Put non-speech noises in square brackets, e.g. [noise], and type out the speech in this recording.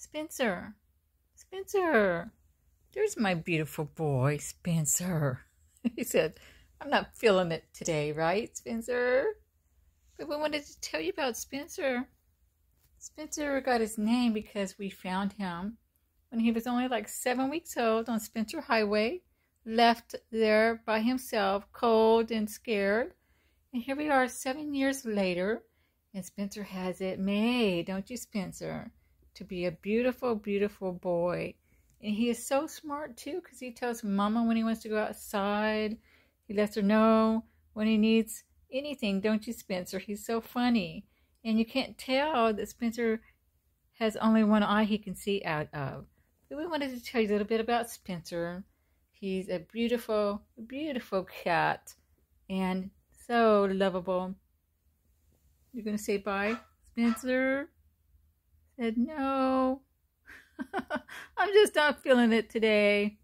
Spencer, Spencer, there's my beautiful boy, Spencer. [laughs] he said, I'm not feeling it today, right, Spencer? But we wanted to tell you about Spencer. Spencer got his name because we found him when he was only like seven weeks old on Spencer Highway, left there by himself, cold and scared. And here we are seven years later, and Spencer has it made, don't you, Spencer? To be a beautiful, beautiful boy. And he is so smart too because he tells Mama when he wants to go outside. He lets her know when he needs anything, don't you, Spencer? He's so funny. And you can't tell that Spencer has only one eye he can see out of. But we wanted to tell you a little bit about Spencer. He's a beautiful, beautiful cat and so lovable. You're going to say bye, Spencer? Said no. [laughs] I'm just not feeling it today.